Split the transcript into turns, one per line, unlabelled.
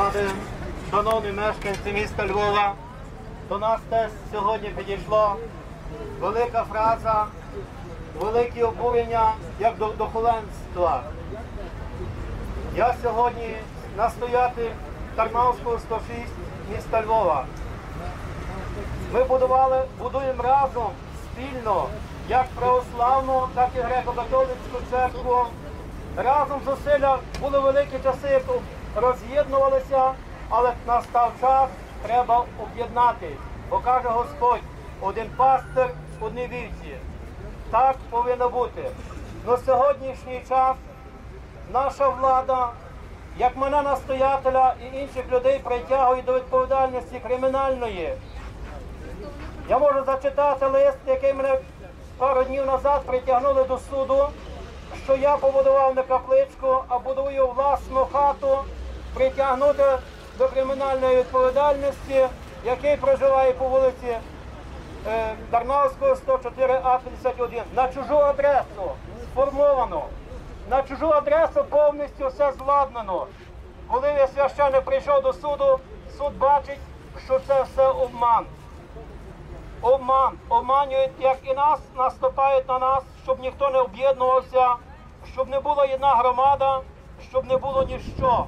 громади, шановні мешканці міста Львова, до нас теж сьогодні підійшла велика фраза, велике обурення як до духовенства. Я сьогодні настоятель Тарнавського 106 міста Львова. Ми будували, будуємо разом спільно як православну, так і греко-католицьку церкву. Разом зусилля були великі часи, роз'єднувалися, але настав час, треба об'єднати. Бо каже Господь, один пастир, одні вівці. Так повинно бути. На сьогоднішній час наша влада, як мене настоятеля і інших людей притягує до відповідальності кримінальної. Я можу зачитати лист, який мене пару днів назад притягнули до суду, що я побудував не капличку, а будую власну хату, притягнути до кримінальної відповідальності, який проживає по вулиці е, Дарнавського 104А51 на чужу адресу сформовано. На чужу адресу повністю все зладнано. Коли я священник прийшов до суду, суд бачить, що це все обман. Обман. Обманюють, як і нас, наступають на нас, щоб ніхто не об'єднувався, щоб не була одна громада, щоб не було ніщо.